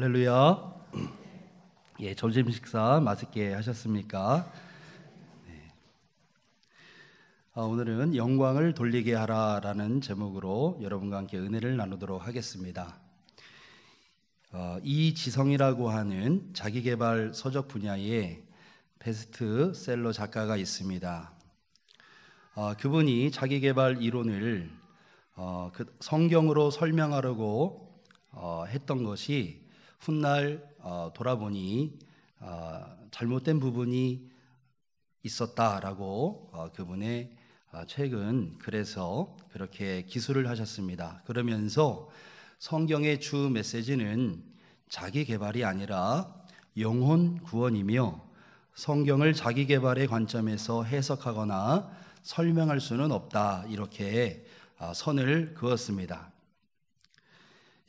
할렐루야. 예, 점심 식사 맛있게 하셨습니까? 네. 아, 오늘은 영광을 돌리게 하라라는 제목으로 여러분과 함께 은혜를 나누도록 하겠습니다. 어, 이지성이라고 하는 자기개발 서적 분야의 베스트셀러 작가가 있습니다. 어, 그분이 자기개발 이론을 어, 그 성경으로 설명하려고 어, 했던 것이 훗날 어, 돌아보니 어, 잘못된 부분이 있었다라고 어, 그분의 어, 최근 그래서 그렇게 기술을 하셨습니다. 그러면서 성경의 주 메시지는 자기 개발이 아니라 영혼 구원이며 성경을 자기 개발의 관점에서 해석하거나 설명할 수는 없다 이렇게 어, 선을 그었습니다.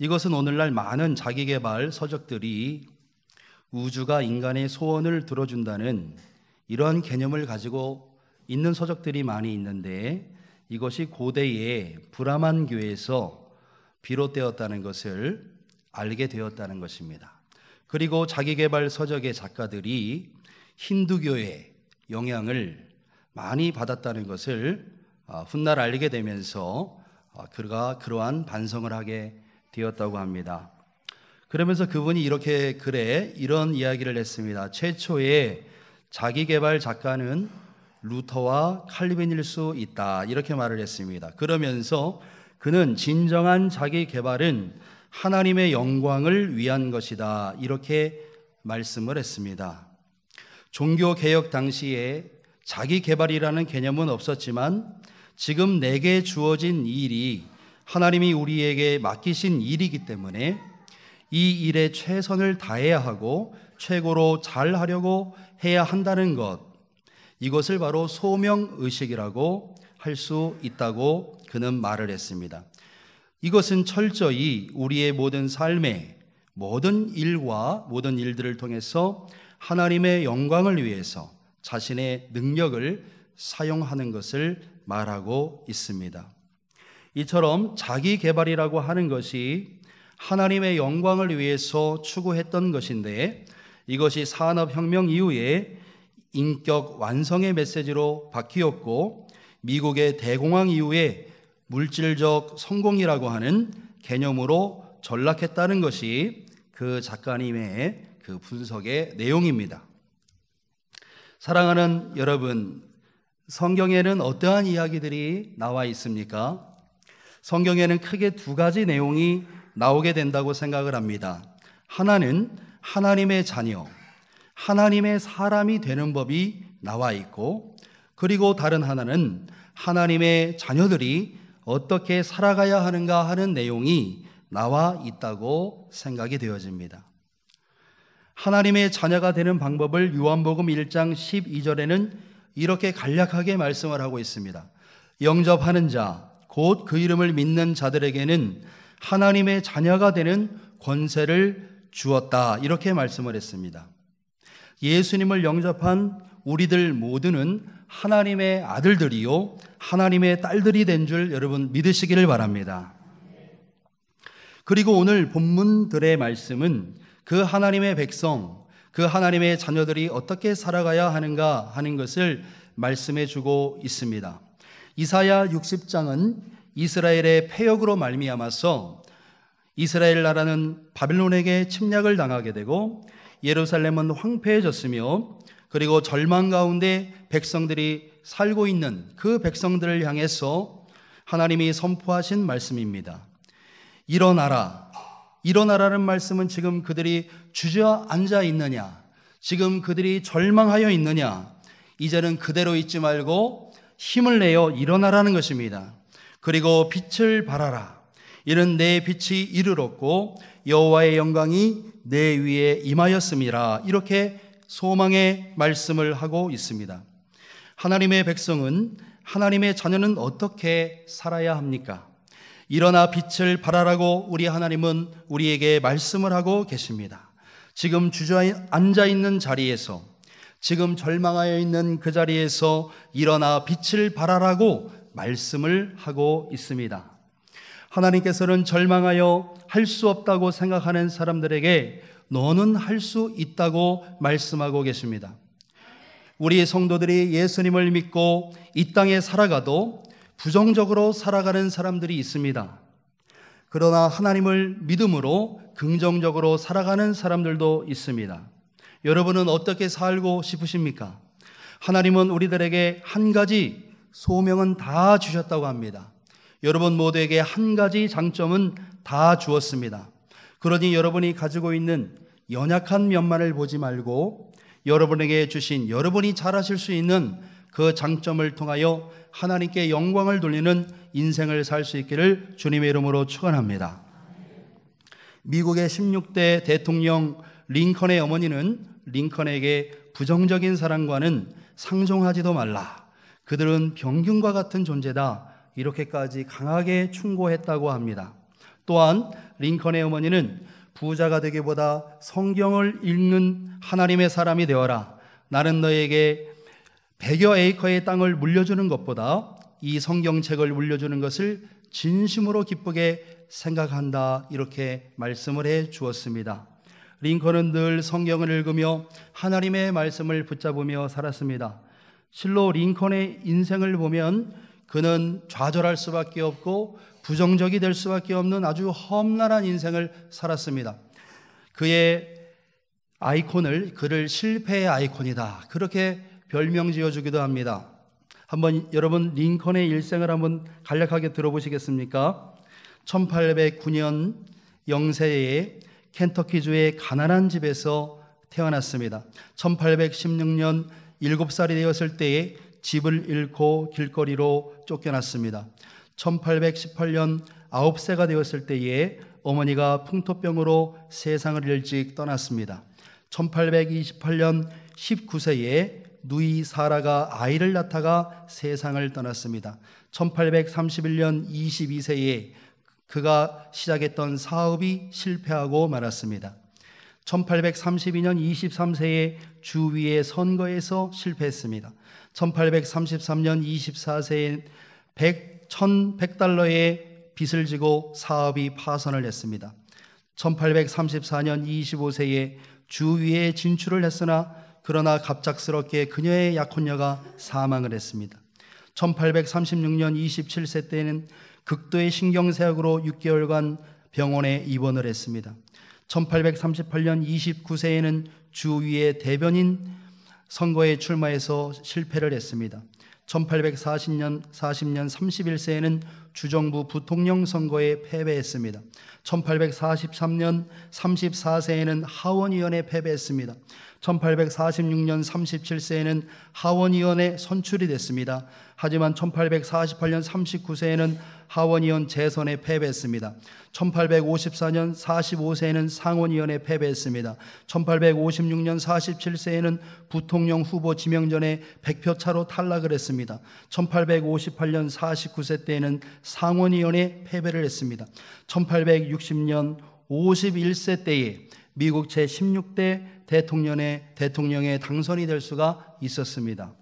이것은 오늘날 많은 자기개발 서적들이 우주가 인간의 소원을 들어준다는 이러한 개념을 가지고 있는 서적들이 많이 있는데 이것이 고대의 브라만 교회에서 비롯되었다는 것을 알게 되었다는 것입니다. 그리고 자기개발 서적의 작가들이 힌두교의 영향을 많이 받았다는 것을 어, 훗날 알게 되면서 어, 그가 그러한 반성을 하게 되었다고 합니다. 그러면서 그분이 이렇게 글에 이런 이야기를 했습니다. 최초의 자기 개발 작가는 루터와 칼빈일 수 있다. 이렇게 말을 했습니다. 그러면서 그는 진정한 자기 개발은 하나님의 영광을 위한 것이다. 이렇게 말씀을 했습니다. 종교 개혁 당시에 자기 개발이라는 개념은 없었지만 지금 내게 주어진 일이 하나님이 우리에게 맡기신 일이기 때문에 이 일에 최선을 다해야 하고 최고로 잘 하려고 해야 한다는 것. 이것을 바로 소명 의식이라고 할 수 있다고 그는 말을 했습니다. 이것은 철저히 우리의 모든 삶의 모든 일과 모든 일들을 통해서 하나님의 영광을 위해서 자신의 능력을 사용하는 것을 말하고 있습니다. 이처럼 자기 개발이라고 하는 것이 하나님의 영광을 위해서 추구했던 것인데 이것이 산업혁명 이후에 인격 완성의 메시지로 바뀌었고 미국의 대공황 이후에 물질적 성공이라고 하는 개념으로 전락했다는 것이 그 작가님의 그 분석의 내용입니다. 사랑하는 여러분, 성경에는 어떠한 이야기들이 나와 있습니까? 성경에는 크게 두 가지 내용이 나오게 된다고 생각을 합니다. 하나는 하나님의 자녀, 하나님의 사람이 되는 법이 나와 있고, 그리고 다른 하나는 하나님의 자녀들이 어떻게 살아가야 하는가 하는 내용이 나와 있다고 생각이 되어집니다. 하나님의 자녀가 되는 방법을 요한복음 1장 12절에는 이렇게 간략하게 말씀을 하고 있습니다. 영접하는 자, 곧 그 이름을 믿는 자들에게는 하나님의 자녀가 되는 권세를 주었다. 이렇게 말씀을 했습니다. 예수님을 영접한 우리들 모두는 하나님의 아들들이요, 하나님의 딸들이 된 줄 여러분 믿으시기를 바랍니다. 그리고 오늘 본문들의 말씀은 그 하나님의 백성, 그 하나님의 자녀들이 어떻게 살아가야 하는가 하는 것을 말씀해 주고 있습니다. 이사야 60장은 이스라엘의 폐역으로 말미암아서 이스라엘 나라는 바빌론에게 침략을 당하게 되고 예루살렘은 황폐해졌으며 그리고 절망 가운데 백성들이 살고 있는 그 백성들을 향해서 하나님이 선포하신 말씀입니다. 일어나라. 일어나라는 말씀은 지금 그들이 주저앉아 있느냐? 지금 그들이 절망하여 있느냐? 이제는 그대로 있지 말고 힘을 내어 일어나라는 것입니다. 그리고 빛을 발하라. 이는 내 빛이 이르렀고 여호와의 영광이 내 위에 임하였음이라. 이렇게 소망의 말씀을 하고 있습니다. 하나님의 백성은 하나님의 자녀는 어떻게 살아야 합니까? 일어나 빛을 발하라고 우리 하나님은 우리에게 말씀을 하고 계십니다. 지금 주저앉아 있는 자리에서 지금 절망하여 있는 그 자리에서 일어나 빛을 발하라고 말씀을 하고 있습니다. 하나님께서는 절망하여 할 수 없다고 생각하는 사람들에게 너는 할 수 있다고 말씀하고 계십니다. 우리 성도들이 예수님을 믿고 이 땅에 살아가도 부정적으로 살아가는 사람들이 있습니다. 그러나 하나님을 믿음으로 긍정적으로 살아가는 사람들도 있습니다. 여러분은 어떻게 살고 싶으십니까? 하나님은 우리들에게 한 가지 소명은 다 주셨다고 합니다. 여러분 모두에게 한 가지 장점은 다 주었습니다. 그러니 여러분이 가지고 있는 연약한 면만을 보지 말고 여러분에게 주신 여러분이 잘하실 수 있는 그 장점을 통하여 하나님께 영광을 돌리는 인생을 살 수 있기를 주님의 이름으로 축원합니다. 미국의 16대 대통령 링컨의 어머니는 링컨에게 부정적인 사람과는 상종하지도 말라. 그들은 병균과 같은 존재다. 이렇게까지 강하게 충고했다고 합니다. 또한 링컨의 어머니는 부자가 되기보다 성경을 읽는 하나님의 사람이 되어라. 나는 너에게 100여 에이커의 땅을 물려주는 것보다 이 성경책을 물려주는 것을 진심으로 기쁘게 생각한다. 이렇게 말씀을 해 주었습니다. 링컨은 늘 성경을 읽으며 하나님의 말씀을 붙잡으며 살았습니다. 실로 링컨의 인생을 보면 그는 좌절할 수밖에 없고 부정적이 될 수밖에 없는 아주 험난한 인생을 살았습니다. 그의 아이콘을 그를 실패의 아이콘이다. 그렇게 별명 지어 주기도 합니다. 한번 여러분 링컨의 일생을 한번 간략하게 들어보시겠습니까? 1809년 영세에 켄터키주의 가난한 집에서 태어났습니다. 1816년 7살이 되었을 때에 집을 잃고 길거리로 쫓겨났습니다. 1818년 9세가 되었을 때에 어머니가 풍토병으로 세상을 일찍 떠났습니다. 1828년 19세에 누이 사라가 아이를 낳다가 세상을 떠났습니다. 1831년 22세에 그가 시작했던 사업이 실패하고 말았습니다. 1832년 23세에 주위의 선거에서 실패했습니다. 1833년 24세에 100, 1100달러의 빚을 지고 사업이 파산을 했습니다. 1834년 25세에 주위에 진출을 했으나 그러나 갑작스럽게 그녀의 약혼녀가 사망을 했습니다. 1836년 27세 때는 극도의 신경쇠약으로 6개월간 병원에 입원을 했습니다. 1838년 29세에는 주위의 대변인 선거에 출마해서 실패를 했습니다. 1840년 40년 31세에는 주정부 부통령 선거에 패배했습니다. 1843년 34세에는 하원위원회 패배했습니다. 1846년 37세에는 하원위원회 선출이 됐습니다. 하지만 1848년 39세에는 하원의원 재선에 패배했습니다. 1854년 45세에는 상원의원에 패배했습니다. 1856년 47세에는 부통령 후보 지명전에 100표 차로 탈락을 했습니다. 1858년 49세 때에는 상원의원에 패배를 했습니다. 1860년 51세 때에 미국 제16대 대통령의 대통령에 당선이 될 수가 있었습니다.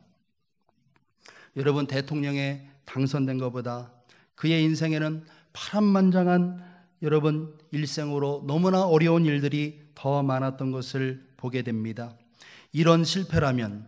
여러분 대통령에 당선된 것보다 그의 인생에는 파란만장한 여러분 일생으로 너무나 어려운 일들이 더 많았던 것을 보게 됩니다. 이런 실패라면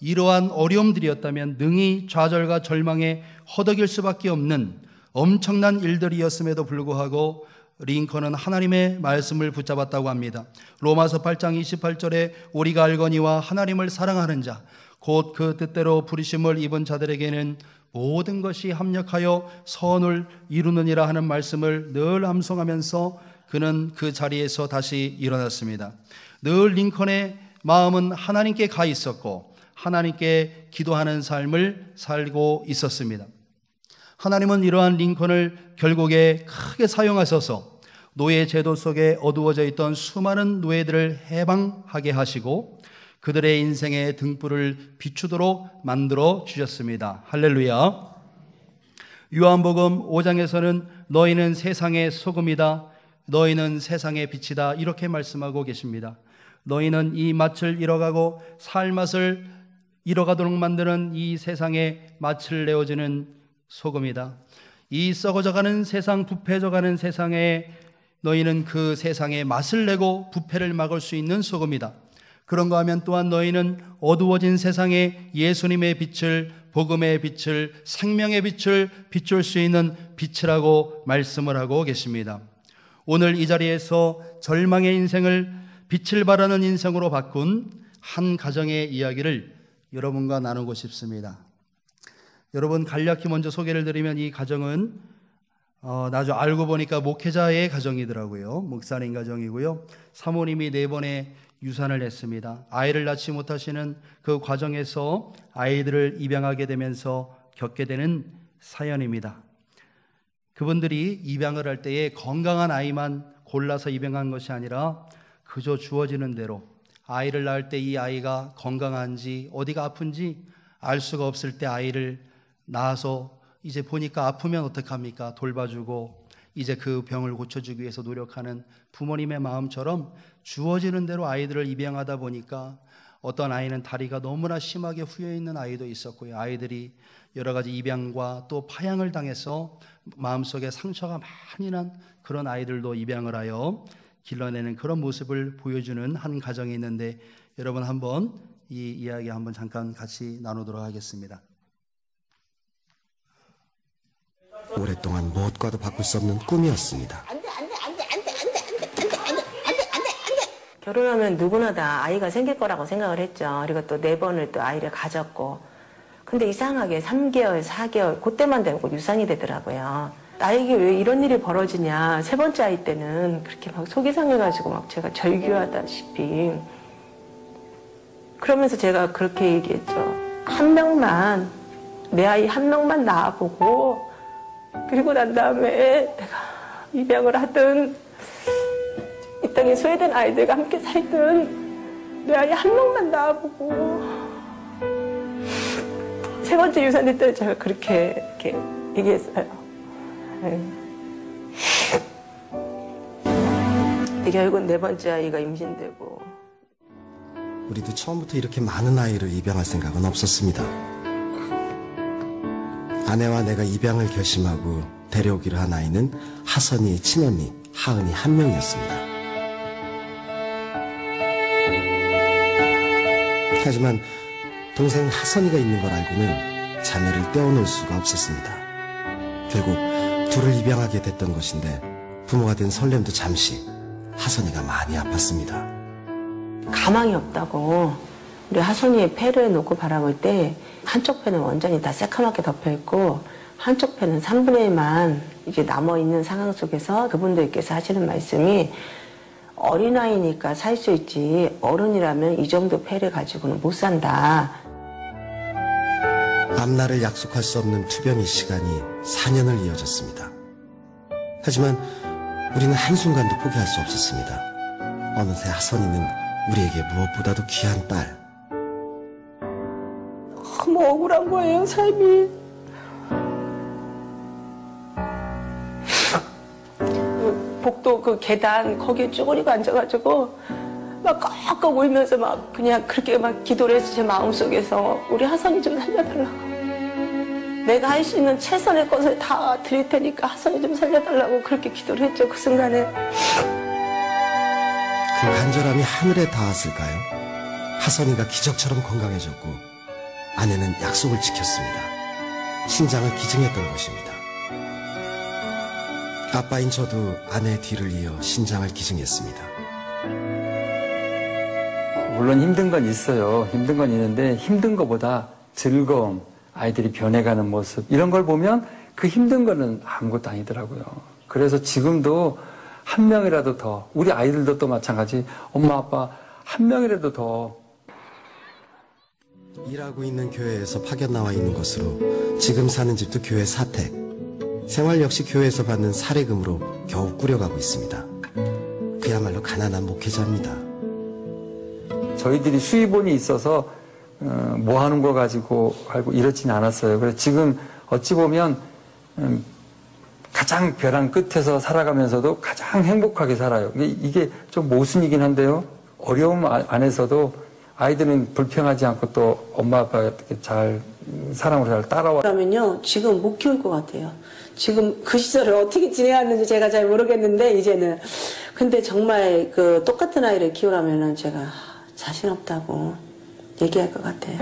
이러한 어려움들이었다면 능히 좌절과 절망에 허덕일 수밖에 없는 엄청난 일들이었음에도 불구하고 링컨은 하나님의 말씀을 붙잡았다고 합니다. 로마서 8장 28절에 우리가 알거니와 하나님을 사랑하는 자, 곧 그 뜻대로 부르심을 입은 자들에게는 모든 것이 합력하여 선을 이루느니라 하는 말씀을 늘 암송하면서 그는 그 자리에서 다시 일어났습니다. 늘 링컨의 마음은 하나님께 가 있었고 하나님께 기도하는 삶을 살고 있었습니다. 하나님은 이러한 링컨을 결국에 크게 사용하셔서 노예 제도 속에 어두워져 있던 수많은 노예들을 해방하게 하시고 그들의 인생의 등불을 비추도록 만들어 주셨습니다. 할렐루야. 요한복음 5장에서는 너희는 세상의 소금이다. 너희는 세상의 빛이다. 이렇게 말씀하고 계십니다. 너희는 이 맛을 잃어가고 살 맛을 잃어가도록 만드는 이 세상에 맛을 내어주는 소금이다. 이 썩어져가는 세상, 부패져가는 세상에 너희는 그 세상에 맛을 내고 부패를 막을 수 있는 소금이다. 그런가 하면 또한 너희는 어두워진 세상에 예수님의 빛을 복음의 빛을 생명의 빛을 비출 수 있는 빛이라고 말씀을 하고 계십니다. 오늘 이 자리에서 절망의 인생을 빛을 발하는 인생으로 바꾼 한 가정의 이야기를 여러분과 나누고 싶습니다. 여러분 간략히 먼저 소개를 드리면 이 가정은 어, 나중 알고 보니까 목회자의 가정이더라고요. 목사님 가정이고요. 사모님이 네 번의 유산을 했습니다. 아이를 낳지 못하시는 그 과정에서 아이들을 입양하게 되면서 겪게 되는 사연입니다. 그분들이 입양을 할 때에 건강한 아이만 골라서 입양한 것이 아니라 그저 주어지는 대로 아이를 낳을 때 이 아이가 건강한지 어디가 아픈지 알 수가 없을 때 아이를 낳아서 이제 보니까 아프면 어떡합니까? 돌봐주고 이제 그 병을 고쳐주기 위해서 노력하는 부모님의 마음처럼 주어지는 대로 아이들을 입양하다 보니까 어떤 아이는 다리가 너무나 심하게 후여 있는 아이도 있었고요. 아이들이 여러 가지 입양과 또 파양을 당해서 마음속에 상처가 많이 난 그런 아이들도 입양을 하여 길러내는 그런 모습을 보여주는 한 가정이 있는데 여러분 한번 이 이야기 한번 잠깐 같이 나누도록 하겠습니다. 오랫동안 무엇과도 바꿀 수 없는 꿈이었습니다. 결혼하면 누구나 다 아이가 생길 거라고 생각을 했죠. 그리고 또 네 번을 또 아이를 가졌고. 근데 이상하게 3개월, 4개월, 그때만 되고 유산이 되더라고요. 나에게 왜 이런 일이 벌어지냐. 세 번째 아이 때는 그렇게 막 속이 상해가지고 막 제가 절규하다시피. 그러면서 제가 그렇게 얘기했죠. 한 명만, 내 아이 한 명만 낳아보고, 그리고 난 다음에 내가 입양을 하든, 이 땅에 소외된 아이들과 함께 살든 내 아이 한 명만 낳아보고 세 번째 유산일 때 제가 그렇게 이렇게 얘기했어요. 네. 결국은 네 번째 아이가 임신되고 우리도 처음부터 이렇게 많은 아이를 입양할 생각은 없었습니다. 아내와 내가 입양을 결심하고 데려오기로 한 아이는 하선이의 친언니 하은이 한 명이었습니다. 하지만 동생 하선이가 있는 걸 알고는 자녀를 떼어놓을 수가 없었습니다. 결국 둘을 입양하게 됐던 것인데 부모가 된 설렘도 잠시 하선이가 많이 아팠습니다. 가망이 없다고 우리 하선이의 폐를 놓고 바라볼 때 한쪽 폐는 완전히 다 새카맣게 덮여있고 한쪽 폐는 3분의 1만 이제 남아있는 상황 속에서 그분들께서 하시는 말씀이 어린아이니까 살 수 있지 어른이라면 이 정도 폐를 가지고는 못 산다. 앞날을 약속할 수 없는 투병의 시간이 4년을 이어졌습니다. 하지만 우리는 한순간도 포기할 수 없었습니다. 어느새 하선이는 우리에게 무엇보다도 귀한 딸. 억울한 거예요, 삶이. 복도 그 계단 거기에 쭈그리고 앉아가지고 막 꺽꺽 울면서 막 그냥 그렇게 막 기도를 했어 제 마음속에서 우리 하선이 좀 살려달라고 내가 할 수 있는 최선의 것을 다 드릴 테니까 하선이 좀 살려달라고 그렇게 기도를 했죠 그 순간에 그 간절함이 하늘에 닿았을까요? 하선이가 기적처럼 건강해졌고 아내는 약속을 지켰습니다. 신장을 기증했던 것입니다. 아빠인 저도 아내의 뒤를 이어 신장을 기증했습니다. 물론 힘든 건 있어요. 힘든 건 있는데 힘든 것보다 즐거움, 아이들이 변해가는 모습 이런 걸 보면 그 힘든 거는 아무것도 아니더라고요. 그래서 지금도 한 명이라도 더 우리 아이들도 또 마찬가지 엄마 아빠 한 명이라도 더 일하고 있는 교회에서 파견 나와 있는 것으로 지금 사는 집도 교회 사택. 생활 역시 교회에서 받는 사례금으로 겨우 꾸려가고 있습니다. 그야말로 가난한 목회자입니다. 저희들이 수입원이 있어서 어, 뭐 하는 거 가지고 알고 이렇지는 않았어요. 그래서 지금 어찌 보면 음, 가장 벼랑 끝에서 살아가면서도 가장 행복하게 살아요. 이게, 이게 좀 모순이긴 한데요. 어려움 아- 안에서도 아이들은 불평하지 않고 또 엄마 아빠가 어떻게 잘 사랑으로 잘 따라와. 그러면요 지금 못 키울 것 같아요. 지금 그 시절을 어떻게 지내왔는지 제가 잘 모르겠는데 이제는 근데 정말 그 똑같은 아이를 키우라면은 제가 자신 없다고 얘기할 것 같아요.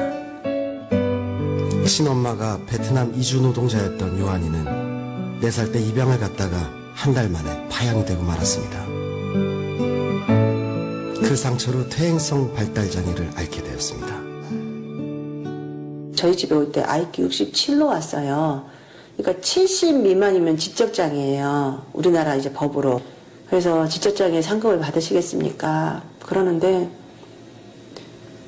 친엄마가 베트남 이주 노동자였던 요한이는 4살 때 입양을 갔다가 한 달 만에 파양이 되고 말았습니다. 그 상처로 퇴행성 발달 장애를 앓게 되었습니다. 저희 집에 올 때 IQ 67로 왔어요. 그러니까 70 미만이면 지적장애예요. 우리나라 이제 법으로. 그래서 지적장애 상급을 받으시겠습니까? 그러는데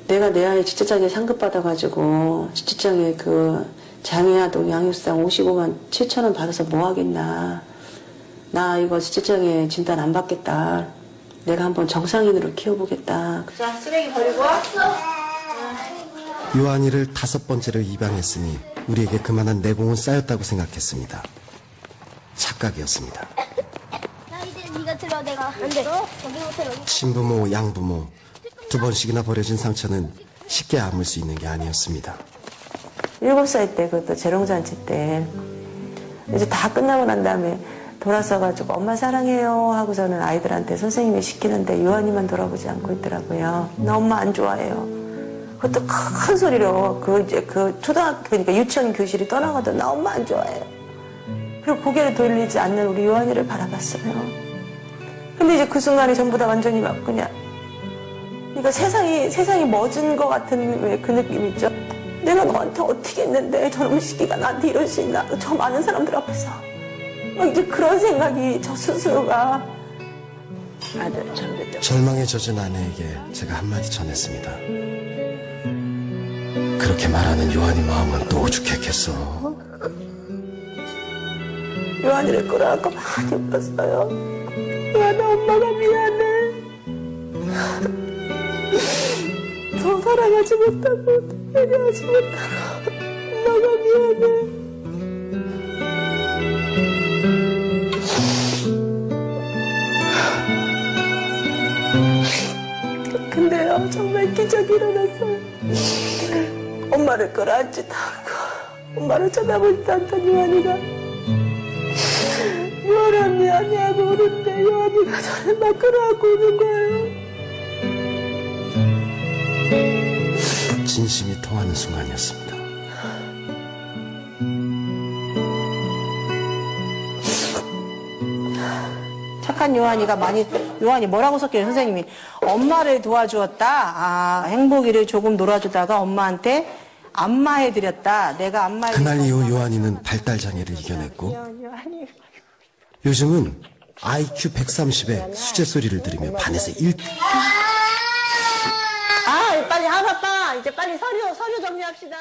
내가 내 아이 지적장애 상급 받아가지고 지적장애 그 장애아동 양육상 55만 7천 원 받아서 뭐 하겠나. 나 이거 지적장애 진단 안 받겠다. 내가 한번 정상인으로 키워보겠다. 자, 쓰레기 버리고 와. 요한이를 다섯 번째로 입양했으니 우리에게 그만한 내공은 쌓였다고 생각했습니다. 착각이었습니다. 야 이제 네가 들어 내가 안돼 여기부터 여기 친부모, 양부모 두 번씩이나 버려진 상처는 쉽게 아물 수 있는 게 아니었습니다. 일곱 살 때 그것도 재롱잔치 때 이제 다 끝나고 난 다음에 돌아서 가지고 엄마 사랑해요 하고서는 아이들한테 선생님이 시키는데 요한이만 돌아보지 않고 있더라고요. 나 엄마 안 좋아해요. 그것도 큰 소리로 그 이제 그 초등학교 그러니까 유치원 교실이 떠나가도 나 엄마 안 좋아해요. 그리고 고개를 돌리지 않는 우리 요한이를 바라봤어요. 근데 이제 그 순간에 전부 다 완전히 막 그냥 그러니까 세상이 세상이 멎은 것 같은 왜그 느낌 있죠. 내가 너한테 어떻게 했는데 저놈의 시기가 나한테 이럴 수 있나? 저 많은 사람들 앞에서 막 이제 그런 생각이 저 스스로가 아들 전부터 절망에 젖은 아내에게 제가 한마디 전했습니다. 그렇게 말하는 요한이 마음은 또 오죽했겠어. 요한이를 끌어안고 많이 울었어요. 요한아 엄마가 미안해. 더 사랑하지 못하고 배려하지 못하고 엄마가 미안해. 근데요 정말 기적이 일어났어요. 엄마를 끌어안지도 않고 엄마를 쳐다보지도 않던 요한이가 요한아 미안해 우는데 요한이가 저를 막 끌어안고 우는 거예요. 진심이 통하는 순간이었습니다. 착한 요한이가 많이 요한이 뭐라고 썼길래 선생님이 엄마를 도와주었다. 아 행복이를 조금 놀아주다가 엄마한테 안마해드렸다. 내가 안마해. 그날 이후 요한이는 발달 장애를 이겨냈고 요즘은 IQ 130의 수제 소리를 들으며 반에서 1 아 빨리 아 바빠 이제 빨리 서류 서류 정리합시다.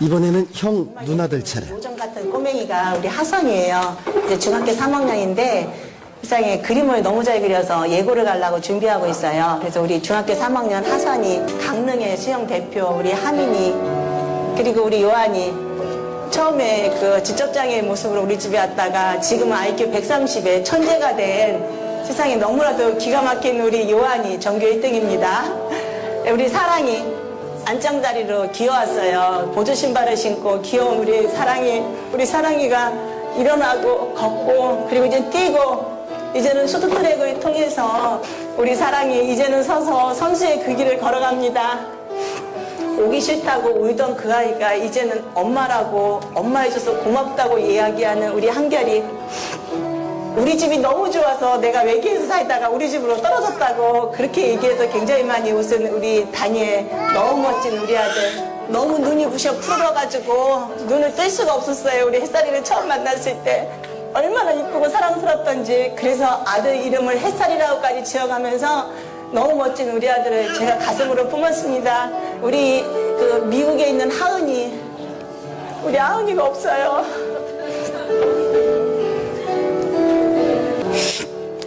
이번에는 형 누나들 차례. 요정 같은 꼬맹이가 우리 하선이에요. 이제 중학교 3학년인데 세상에 그림을 너무 잘 그려서 예고를 가려고 준비하고 있어요. 그래서 우리 중학교 3학년 하선이, 강릉의 수영 대표 우리 하민이, 그리고 우리 요한이 처음에 그 지적장애의 모습으로 우리 집에 왔다가 지금은 IQ 130에 천재가 된 세상에 너무나도 기가 막힌 우리 요한이 전교 1등입니다. 우리 사랑이 안장다리로 기어왔어요. 보조 신발을 신고 귀여운 우리 사랑이, 우리 사랑이가 일어나고 걷고 그리고 이제 뛰고 이제는 쇼트트랙을 통해서 우리 사랑이 이제는 서서 선수의 그 길을 걸어갑니다. 오기 싫다고 울던 그 아이가 이제는 엄마라고 엄마 해줘서 고맙다고 이야기하는 우리 한결이 우리 집이 너무 좋아서 내가 외계에서 살다가 우리 집으로 떨어졌다고 그렇게 얘기해서 굉장히 많이 웃은 우리 다니엘. 너무 멋진 우리 아들. 너무 눈이 부셔 푸르러가지고 눈을 뜰 수가 없었어요. 우리 햇살이를 처음 만났을 때 얼마나 이쁘고 사랑스럽던지. 그래서 아들 이름을 햇살이라고까지 지어가면서 너무 멋진 우리 아들을 제가 가슴으로 품었습니다. 우리 그 미국에 있는 하은이. 우리 하은이가 없어요.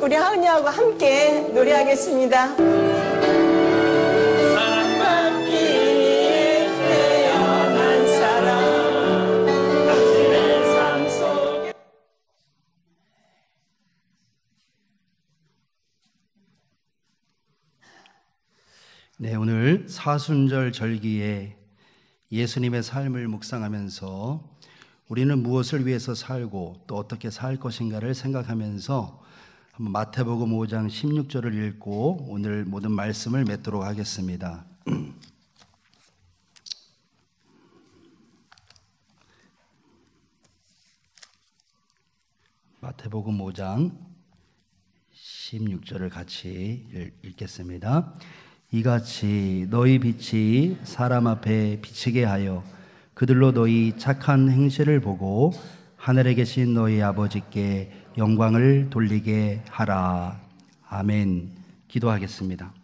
우리 하은이하고 함께 노래하겠습니다. 사순절 절기에 예수님의 삶을 묵상하면서 우리는 무엇을 위해서 살고 또 어떻게 살 것인가를 생각하면서 마태복음 5장 16절을 읽고 오늘 모든 말씀을 맺도록 하겠습니다. 마태복음 5장 16절을 같이 읽겠습니다. 이같이 너희 빛이 사람 앞에 비치게 하여 그들로 너희 착한 행실을 보고 하늘에 계신 너희 아버지께 영광을 돌리게 하라. 아멘. 기도하겠습니다.